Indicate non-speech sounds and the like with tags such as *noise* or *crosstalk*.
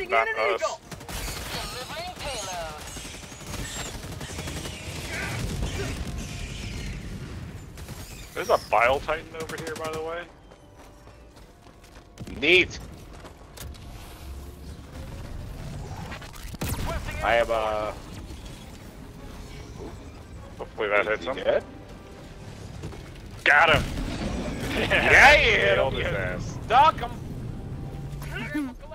Sending in an us. eagle. Delivering payload. There's a Bile Titan over here, by the way. Neat. I have a. Hopefully that hits him. dead? Got him! Yeah, yeah, *laughs* yeah. Stuck him. *laughs*